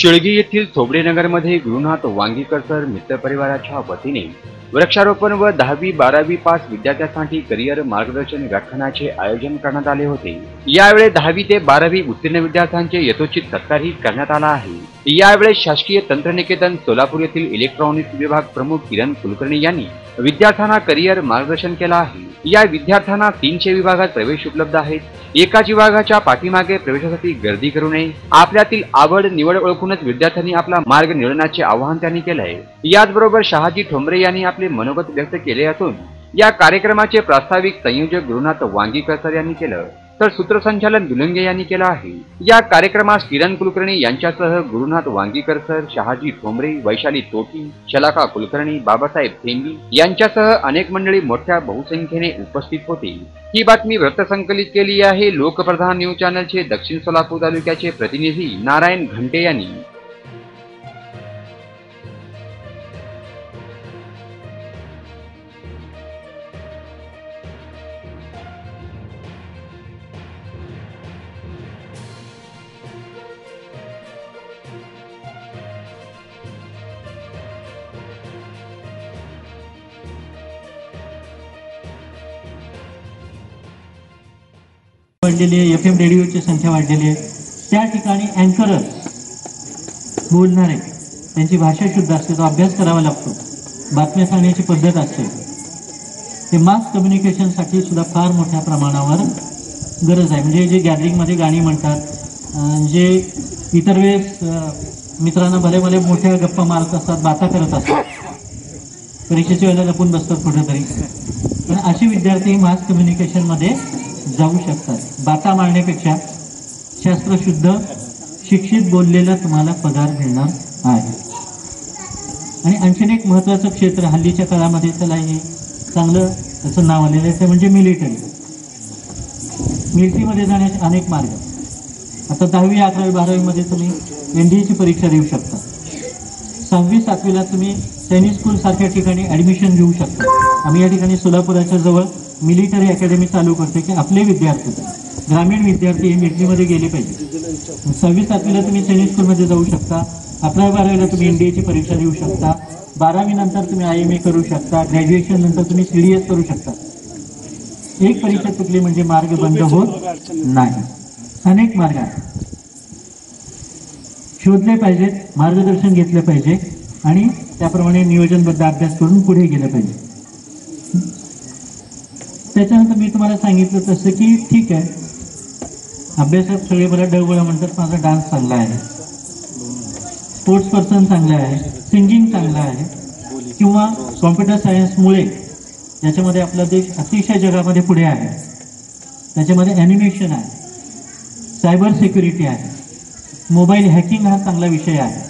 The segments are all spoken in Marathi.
शिळगी येथील थोबडेनगरमध्ये गुरुनाथ वांगीकर सर मित्र परिवाराच्या वतीने वृक्षारोपण व दहावी बारावी पास विद्यार्थ्यांसाठी करिअर मार्गदर्शन व्याख्यानाचे आयोजन करण्यात आले होते. यावेळी दहावी ते बारावी उत्तीर्ण विद्यार्थ्यांचे यथोचित सत्कारही करण्यात आला आहे. यावेळी शासकीय तंत्रनिकेतन सोलापूर येथील इलेक्ट्रॉनिक्स विभाग प्रमुख किरण कुलकर्णी यांनी विद्यार्थ्यांना करिअर मार्गदर्शन केलं आहे. या विद्यार्थ्यांना तीनशे विभागात प्रवेश उपलब्ध आहेत. एकाच विभागाच्या पाठीमागे प्रवेशासाठी गर्दी करू नये. आपल्यातील आवड निवड ओळखूनच विद्यार्थ्यांनी आपला मार्ग निवडण्याचे आवाहन त्यांनी केलंय. याचबरोबर शहाजी ठोंबरे यांनी आपले मनोगत व्यक्त केले असून या कार्यक्रमाचे प्रास्ताविक संयोजक गुरुनाथ वांगीकर सर यांनी केलं. तर सूत्रसंचालन दुलंगे यांनी केलं आहे. या कार्यक्रमास किरण कुलकर्णी यांच्यासह गुरुनाथ वांगीकर सर शहाजी ठोंबरे वैशाली तोटी शलाका कुलकर्णी बाबासाहेब थेंबी यांच्यासह अनेक मंडळी मोठ्या बहुसंख्येने उपस्थित होती. ही बातमी वृत्तसंकलित केली आहे लोकप्रधान न्यूज चॅनलचे दक्षिण सोलापूर तालुक्याचे प्रतिनिधी नारायण घंटे यांनी. वाढलेली आहे एफ एम रेडिओची संख्या वाढलेली आहे. त्या ठिकाणी अँकरच बोलणारे त्यांची भाषा शुद्ध असते तो अभ्यास करावा लागतो. बातम्या सांगण्याची पद्धत असते. ते मास कम्युनिकेशनसाठी सुद्धा फार मोठ्या प्रमाणावर गरज आहे. म्हणजे जे गॅदरिंगमध्ये गाणी म्हणतात जे इतर वेळेस मित्रांना भले भले मोठ्या गप्पा मारत असतात बाता करत असतात. परीक्षेच्या वेळेला लपून बसतात कुठेतरी. पण असे विद्यार्थी मास कम्युनिकेशनमध्ये जाऊ शकतात. बाता मारण्यापेक्षा शास्त्रशुद्ध शिक्षित बोललेला तुम्हाला पगार मिळणार आहे. आणि आणखीन एक महत्त्वाचं क्षेत्र हल्लीच्या काळामध्ये त्याला हे चांगलं त्याचं नाव आलेलं आहे ते म्हणजे मिलिटरी. मिलिटरीमध्ये जाण्याचे अनेक मार्ग. आता दहावी अकरावी बारावीमध्ये तुम्ही एन डी एची परीक्षा देऊ शकता. सहावी सातवीला तुम्ही सैनिक स्कूल सारख्या ठिकाणी ऍडमिशन घेऊ शकता. आम्ही या ठिकाणी सोलापुराच्या जवळ मिलिटरी अकॅडमी चालू करते की आपले विद्यार्थी ग्रामीण विद्यार्थी हे मिलिटरीमध्ये गेले पाहिजे. सव्वीस सातवीला तुम्ही सैनिक स्कूलमध्ये जाऊ शकता अकरावी बारावीला तुम्ही एन डी एची परीक्षा देऊ शकता बारावी नंतर तुम्ही आय एम ए करू शकता ग्रॅज्युएशन नंतर तुम्ही सी डी एस करू शकता. एक परीक्षा चुकली म्हणजे मार्ग बंद होत नाही. अनेक मार्ग आहेत. शोधले पाहिजेत मार्गदर्शन घेतलं पाहिजे आणि त्याप्रमाणे नियोजनबद्ध अभ्यास करून पुढे गेलं पाहिजे. त्याच्यानंतर मी तुम्हाला सांगितलं तसं की ठीक आहे. अभ्यासात सगळे मला डळगोळा म्हणतात माझा डान्स चांगला आहे. स्पोर्ट्स पर्सन चांगला आहे. सिंगिंग चांगला आहे. किंवा कॉम्प्युटर सायन्समुळे ज्याच्यामध्ये आपला देश अतिशय जगामध्ये पुढे आहे. त्याच्यामध्ये ॲनिमेशन आहे. सायबर सिक्युरिटी आहे. मोबाईल हॅकिंग हा चांगला विषय आहे.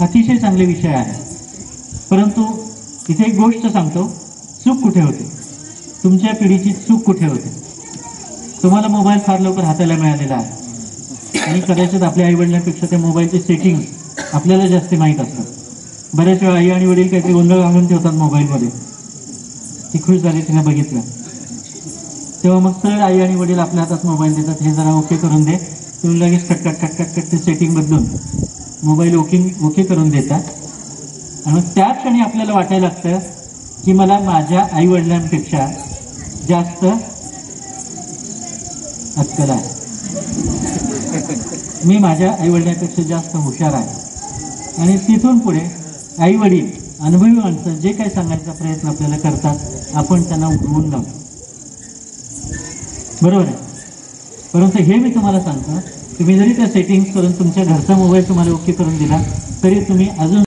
अतिशय चांगले विषय आहे. परंतु इथे एक गोष्ट सांगतो. चूक कुठे होते? तुमच्या पिढीची चूक कुठे होती? तुम्हाला मोबाईल फार लवकर हाताला मिळालेला आहे. आणि कदाचित आपल्या आईवडिलांपेक्षा त्या मोबाईलचे सेटिंग आपल्याला जास्त माहीत असतात. बऱ्याच वेळा आई आणि वडील काहीतरी गोंधळ घालून ठेवतात मोबाईलमध्ये ती खुश झाली तिने बघितलं. तेव्हा मग सर आई आणि वडील आपल्या हातात मोबाईल देतात. हे जरा ओके करून दे. तुम्ही लगेच कटकट कटकट कट ते सेटिंग बदलून मोबाईल ओके ओके करून देतात आणि त्या क्षणी आपल्याला वाटायला लागतं की मला माझ्या आई वडिलांपेक्षा जास्त अक्कल आहे. मी माझ्या आई वडिलांपेक्षा जास्त हुशार आहे. आणि तिथून पुढे आई वडील अनुभवी माणसं जे काही सांगायचा प्रयत्न आपल्याला करतात आपण त्यांना उठवून लावतो बरोबर आहे? परंतु हे मी तुम्हाला सांगतो तुम्ही जरी त्या सेटिंग्स करून तुमच्या घरचा मोबाईल तुम्हाला ओके करून दिला तरी तुम्ही अजून